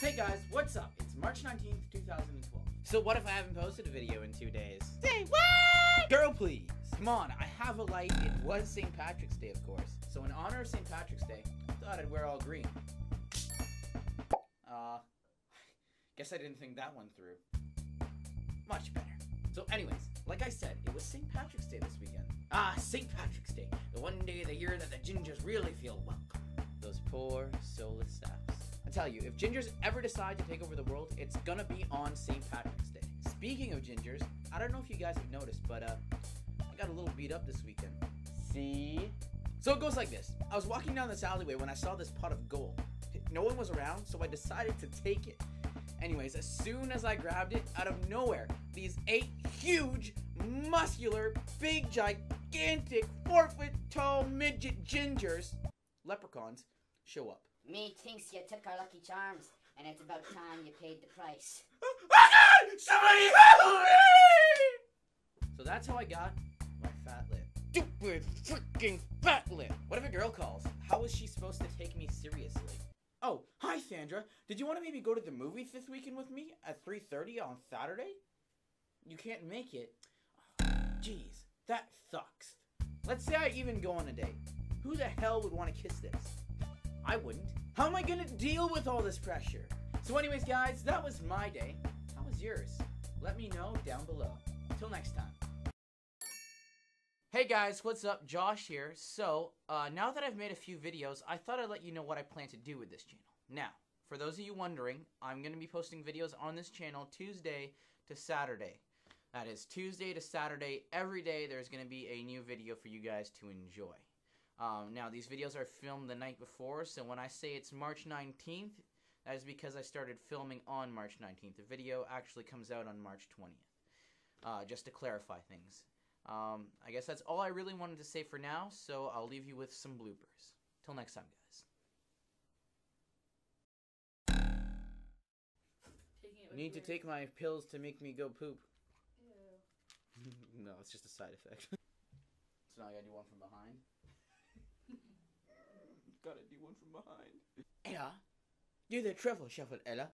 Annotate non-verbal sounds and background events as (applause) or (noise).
Hey guys, what's up? It's March 19th, 2012. So what if I haven't posted a video in two days? Say what? Girl, please. Come on, I have a light. It was St. Patrick's Day, of course. So in honor of St. Patrick's Day, I thought I'd wear all green. Uh, (laughs) guess I didn't think that one through. Much better. So anyways, like I said, it was St. Patrick's Day this weekend. Ah, St. Patrick's Day, the one day of the year that the gingers really feel welcome. Those poor, soulless saps. I tell you, if gingers ever decide to take over the world, it's gonna be on St. Patrick's Day. Speaking of gingers, I don't know if you guys have noticed, but uh, I got a little beat up this weekend. See? So it goes like this. I was walking down this alleyway when I saw this pot of gold. No one was around, so I decided to take it. Anyways, as soon as I grabbed it, out of nowhere, these eight huge, muscular, big, gigantic, four foot tall midget gingers, leprechauns, show up. Me thinks you took our lucky charms, and it's about time you paid the price. Oh God! Somebody help me! So that's how I got my fat lip. Stupid freaking fat lip. What if a girl calls? How is she supposed to take me seriously? Oh, hi Sandra. Did you want to maybe go to the movies this weekend with me at 3:30 on Saturday? You can't make it. (sighs) Jeez, that sucks. Let's say I even go on a date. Who the hell would want to kiss this? I wouldn't. How am I gonna deal with all this pressure? So anyways, guys, that was my day. How was yours? Let me know down below. Till next time. Hey guys, what's up? Josh here. So, uh, now that I've made a few videos, I thought I'd let you know what I plan to do with this channel. Now, for those of you wondering, I'm going to be posting videos on this channel Tuesday to Saturday. That is Tuesday to Saturday. Every day there's going to be a new video for you guys to enjoy. Um, now, these videos are filmed the night before, so when I say it's March 19th, that is because I started filming on March 19th. The video actually comes out on March 20th. Uh, just to clarify things. Um, I guess that's all I really wanted to say for now, so I'll leave you with some bloopers. Till next time, guys. Need to take my pills to make me go poop. (laughs) no, it's just a side effect. so now I gotta do one from behind. Gotta one from behind. Ella, do the truffle shuffle, Ella.